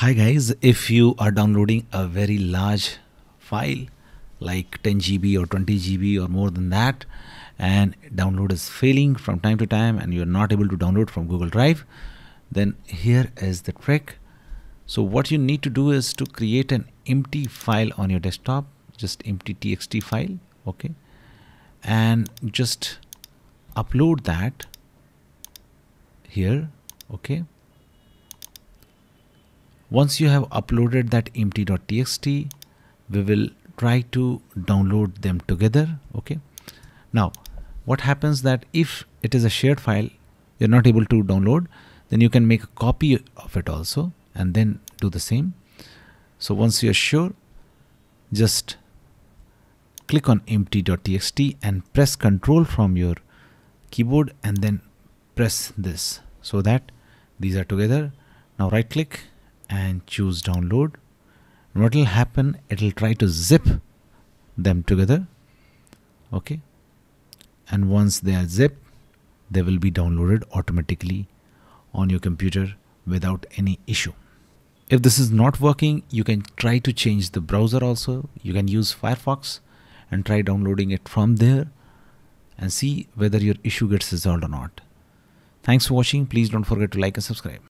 Hi guys, if you are downloading a very large file like 10 GB or 20 GB or more than that and download is failing from time to time and you're not able to download from Google Drive then here is the trick. So what you need to do is to create an empty file on your desktop just empty txt file okay? And just upload that here okay once you have uploaded that empty.txt we will try to download them together okay? Now what happens that if it is a shared file you're not able to download then you can make a copy of it also and then do the same. So once you're sure just click on empty.txt and press ctrl from your keyboard and then press this so that these are together. Now right click and choose download. What will happen? It will try to zip them together. Okay? And once they are zipped they will be downloaded automatically on your computer without any issue. If this is not working you can try to change the browser also. You can use Firefox and try downloading it from there and see whether your issue gets resolved or not. Thanks for watching. Please don't forget to like and subscribe